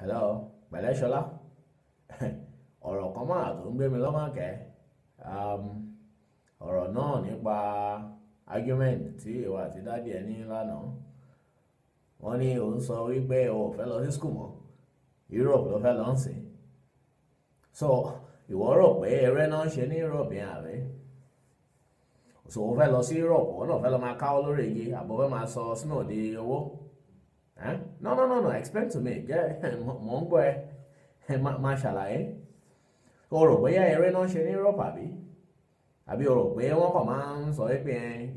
hello pẹ̀lẹ́ ṣọlá. Ọ̀rọ̀ kan máa tó ń gbé mi lọ́kàn kẹ́. Ọ̀rọ̀ náà nípa argument tí ìwà àti dádì ẹ ní lánàá. Wọ́n ní òun sọ wípé o ò fẹ́ lọ sí school mọ́. Europe ló fẹ́ lọ ń sìn. So ìwọ rò pé eré náà ṣe ní Europe yẹn àbí? So o fẹ́ lọ sí Europe wọn náà fẹ́ lọ máa káwọ́ lórí igi àbọ̀ fẹ́ máa sọ sínú òde owó no no no no explain to me. Mò ń gbọ́ ẹ. Máa ṣàlàyé. O rò bóyá eré náà ṣe ní Europe àbí? Àbí o rò pé wọ́n kàn máa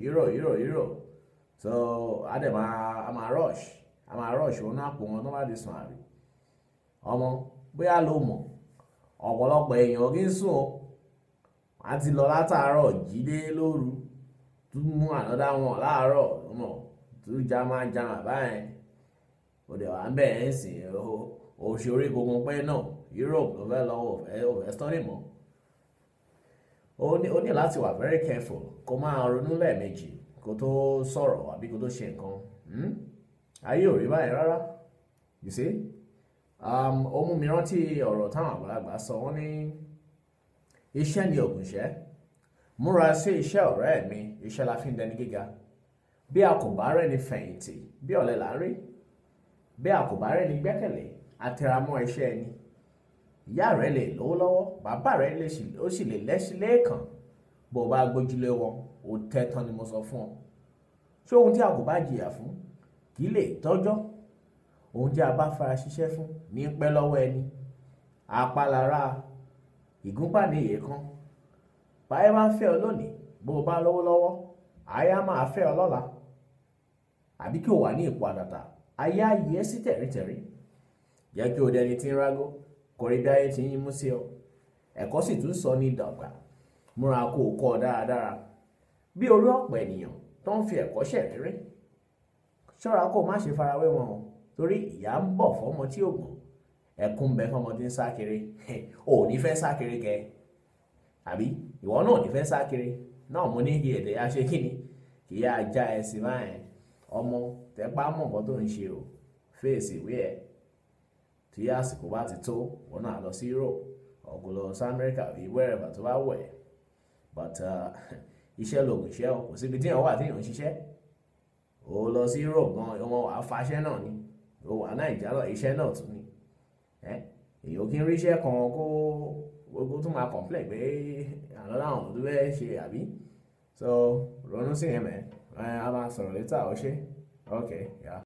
euro euro euro so a dẹ̀ máa a máa rush a máa rush òun náà pò wọn tó bá di sùn àbí? Ọmọ bóyá ló mọ̀ ọ̀pọ̀lọpọ̀ èèyàn kì í sùn o. Wọ́n ti lọ látàárọ̀ jíde lóru tún mú ànádá wọn láàárọ̀ ọmọ tún jama jama báyẹn òde wà ń bẹ̀ ẹ́ sìn òṣèré gbogbo pé náà Europe ló fẹ́ lọ ò fẹ́ study mọ́. O ní láti wà very careful kó máa ronú lẹ́ẹ̀mejì kó tó sọ̀rọ̀ àbí kó tó ṣe nǹkan. Ayé ò rí báyìí rárá. You see? Ó mú mi rántí ọ̀rọ̀ táwọn àgbàlagbà sọ wọ́n ní iṣẹ́ ni ògùnṣẹ́ múra sí iṣẹ́ ọ̀rẹ́ mi iṣẹ́ la fi ń dẹni gíga. Bí a kò bá rẹ́ni fẹ̀yìntì bí ọ̀lẹ là ń bí a kò bá rẹ́ni gbẹ́kẹ̀lé àtẹramọ́ iṣẹ́ ẹni. Ìyá rẹ lè lówó lọ́wọ́ bàbá rẹ ó sì lè lẹ́sí lẹ́ẹ̀kan bó o bá gbójúlé wọn ò tẹ́ tán ni mo sọ fún ọ. Ṣé ohun tí a kò bá jìyà fún kì í lè tọ́jọ́? Ohun tí a bá fara ṣiṣẹ́ fún ní pẹ́ lọ́wọ́ ẹni. Apalára ìgúnpá ní iye kan. Báyé bá fẹ́ ọ lónìí bó bá lówó lọ́wọ́ àyà máa fẹ́ ọ lọ́la. Àbí kí o wà ní ipò àdàtà ayé ayé sí tẹ̀rítẹ̀rí jẹ́ kí o dẹni tí ń rágó kọrí bí ayé ti ń mú sí ọ. Ẹ̀kọ́ sì tún sọ ní ìdàgbà múra kó o kọ́ ọ dáradára. Bí orí ọ̀pọ̀ ènìyàn tó ń fi ẹ̀kọ́ ṣẹ̀rírí ṣọ́ra kó o má ṣe farawé wọn o torí ìyá ń bọ̀ fọ́mọ tí ò gbọ́n. Ẹkún bẹ fọ́mọ tí ń sá kiri. Ò ní fẹ́ sá kiri kẹ. Àbí? Ìwọ náà ò ní fẹ́ sá kiri. Náà mo ní kí èdè yá ṣe kíni kì í yá já ẹ sí báyẹn ọmọ tẹpá mọ̀ nǹkan tó ń ṣe o fèsì ìwé ẹ̀. Tí àsìkò bá ti tó wọn náà lọ sí Europe ọ̀gùn lọ America àbí wherever tó bá wẹ̀. But iṣẹ́ lògùn iṣẹ́ o kò síbi tí èèyàn wà tí èèyàn ń ṣiṣẹ́. O lọ sí Europe gan ọmọ wàá faṣẹ́ náà ni o wà Nàìjíríà náà iṣẹ́ náà tún ni. Èèyàn kí n ríṣẹ́ kan kó gbogbo tún máa complain pé àlọ́ làwọn tó fẹ́ ṣe àbí? So ronú sí yẹn mẹ́ a máa sọ̀rọ̀ létà ó ṣe ok yeah.